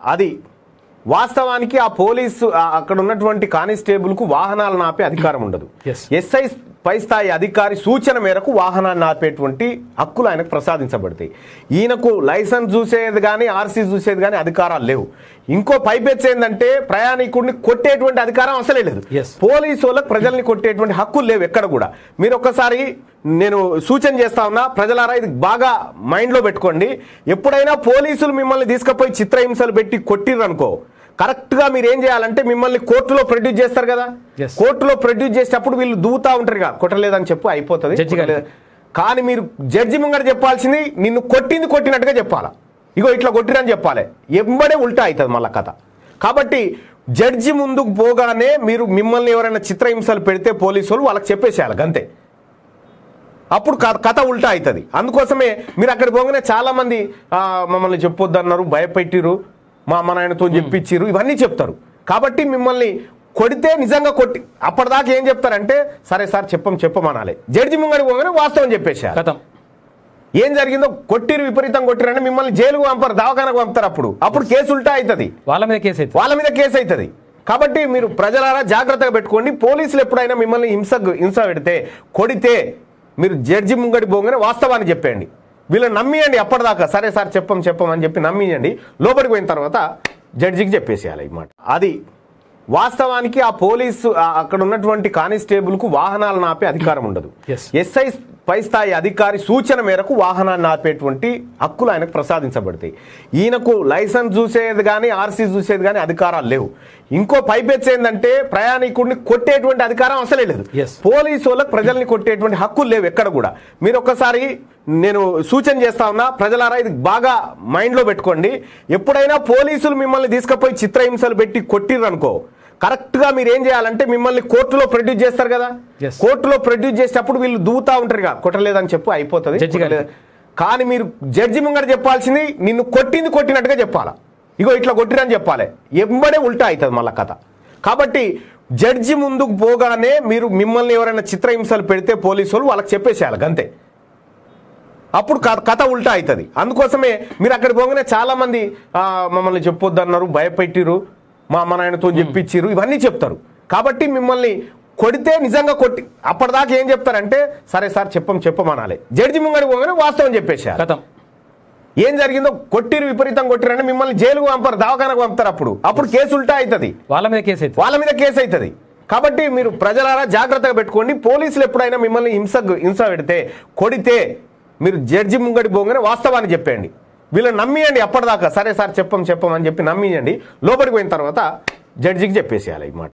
అది వాస్తవానికి ఆ పోలీసు అక్కడ ఉన్నటువంటి కానిస్టేబుల్కు వాహనాలను ఆపే అధికారం ఉండదు Yes. ఎస్ఐ పై స్థాయి అధికారి సూచన మేరకు వాహనాన్ని ఆపేటువంటి హక్కులు ఆయనకు ప్రసాదించబడతాయి. ఈయనకు లైసెన్స్ చూసేది కానీ ఆర్సీ చూసేది కానీ అధికారాలు లేవు. ఇంకో పైపెచ్చు ఏంటంటే ప్రయాణికుడిని కొట్టేటువంటి అధికారం అసలే లేదు. పోలీసు వాళ్ళకి ప్రజల్ని కొట్టేటువంటి హక్కులు లేవు ఎక్కడ కూడా. మీరు ఒక్కసారి నేను సూచన చేస్తా ఉన్నా ప్రజలారా ఇది బాగా మైండ్లో పెట్టుకోండి. ఎప్పుడైనా పోలీసులు మిమ్మల్ని తీసుకుపోయి చిత్రహింసలు పెట్టి కొట్టిర్రు అనుకో కరెక్ట్గా మీరు ఏం చేయాలంటే మిమ్మల్ని కోర్టులో ప్రొడ్యూస్ చేస్తారు కదా. కోర్టులో ప్రొడ్యూస్ చేసేటప్పుడు వీళ్ళు దూతా ఉంటారు కదా కొట్టలేదని చెప్పు అయిపోతుంది. కానీ మీరు జడ్జి ముంగట చెప్పాల్సింది నిన్ను కొట్టింది కొట్టినట్టుగా చెప్పాలా? ఇగో ఇట్లా కొట్టిరని చెప్పాలి. ఎంబడే ఉల్టా అవుతుంది మళ్ళా కథ. కాబట్టి జడ్జి ముందుకు పోగానే మీరు మిమ్మల్ని ఎవరైనా చిత్రహింసలు పెడితే పోలీసు వాళ్ళు వాళ్ళకి చెప్పేసేయాలి అంతే అప్పుడు కథ కథ ఉల్టా అవుతుంది. అందుకోసమే మీరు అక్కడ పోగానే చాలా మంది ఆ, మమ్మల్ని చెప్పొద్దు అన్నారు భయపెట్టిరు మా అమ్మ నాయనతో చెప్పించిరు ఇవన్నీ చెప్తారు. కాబట్టి మిమ్మల్ని కొడితే నిజంగా కొట్టి అప్పటిదాకా ఏం చెప్తారంటే సరే సార్ చెప్పం చెప్పమనాలి జడ్జి ముంగడి పోగానే వాస్తవం చెప్పేశారు. కథం. ఏం జరిగిందో కొట్టిరు విపరీతం కొట్టిరంటే మిమ్మల్ని జైలుకు పంపారు దవాఖానకు పంపుతారు అప్పుడు. అప్పుడు కేసు ఉల్టా అవుతుంది. వాళ్ళ మీద కేసు అయితే వాళ్ళ మీద కేసు అవుతుంది. కాబట్టి మీరు ప్రజలారా జాగ్రత్తగా పెట్టుకోండి. పోలీసులు ఎప్పుడైనా మిమ్మల్ని హింస హింస పెడితే కొడితే మీరు జడ్జి ముంగడి పోగానే వాస్తవాన్ని చెప్పేయండి. వీళ్ళని నమ్మియండి అప్పటిదాకా. సరే సార్ చెప్పం చెప్పం అని చెప్పి నమ్మియండి. లోపలికి పోయిన తర్వాత జడ్జికి చెప్పేసేయాలి ఈ మాట. అది వాస్తవానికి ఆ పోలీసు అక్కడ ఉన్నటువంటి కానిస్టేబుల్కు వాహనాలను ఆపే అధికారం ఉండదు. Yes. ఎస్ఐ పై స్థాయి అధికారి సూచన మేరకు వాహనాన్ని ఆపేటువంటి హక్కులు ఆయనకు ప్రసాదించబడతాయి. ఈయనకు లైసెన్స్ చూసేది కానీ ఆర్సీ చూసేది కానీ అధికారాలు లేవు. ఇంకో పైపెచ్చు ఏంటంటే ప్రయాణికుడిని కొట్టేటువంటి అధికారం అసలే లేదు. పోలీసు వాళ్ళకి ప్రజల్ని కొట్టేటువంటి హక్కులు లేవు ఎక్కడ కూడా. మీరు ఒక్కసారి నేను సూచన చేస్తా ఉన్నా ప్రజలారా ఇది బాగా మైండ్లో పెట్టుకోండి. ఎప్పుడైనా పోలీసులు మిమ్మల్ని తీసుకుపోయి చిత్రహింసలు పెట్టి కొట్టిర్రు అనుకో కరెక్ట్గా మీరు ఏం చేయాలంటే మిమ్మల్ని కోర్టులో ప్రొడ్యూస్ చేస్తారు కదా. కోర్టులో ప్రొడ్యూస్ చేసేటప్పుడు వీళ్ళు దూతా ఉంటారు కదా? కొట్టలేదని చెప్పు అయిపోతుంది. కానీ మీరు జడ్జి ముంగట చెప్పాల్సింది నిన్ను కొట్టింది కొట్టినట్టుగా చెప్పాలా? ఇగో ఇట్లా కొట్టిరని చెప్పాలి. ఎంబడే ఉల్టా అవుతుంది మళ్ళా కథ. కాబట్టి జడ్జి ముందుకు పోగానే మీరు మిమ్మల్ని ఎవరైనా చిత్రహింసలు పెడితే పోలీసు వాళ్ళు వాళ్ళకి చెప్పేసేయాలి అంతే అప్పుడు కథ కథ ఉల్టా అవుతుంది. అందుకోసమే మీరు అక్కడ పోగానే చాలా మంది ఆ, మమ్మల్ని చెప్పొద్దు అన్నారు భయపెట్టిరు మా అమ్మ నాయనతో చెప్పించిరు ఇవన్నీ చెప్తారు. కాబట్టి మిమ్మల్ని కొడితే నిజంగా కొట్టి అప్పటిదాకా ఏం చెప్తారంటే సరే సార్ చెప్పం చెప్పమనాలి జడ్జి ముంగడి పోగానే వాస్తవం చెప్పేశారు. కథం. ఏం జరిగిందో కొట్టిరు విపరీతం కొట్టిరంటే మిమ్మల్ని జైలుకు పంపారు దవాఖానకు పంపుతారు అప్పుడు. అప్పుడు కేసు ఉల్టా అవుతుంది వాళ్ళ మీద కేసు వాళ్ళ మీద కేసు అవుతుంది కాబట్టి మీరు ప్రజలారా జాగ్రత్తగా పెట్టుకోండి. పోలీసులు ఎప్పుడైనా మిమ్మల్ని హింస హింస పెడితే కొడితే మీరు జడ్జి ముంగడి పోగానే వాస్తవాన్ని చెప్పేయండి. వీళ్ళని నమ్మియండి అప్పటిదాకా. సరే సార్ చెప్పం చెప్పం అని చెప్పి నమ్మియండి. లోపలికి పోయిన తర్వాత జడ్జికి చెప్పేసేయాలి ఈ మాట.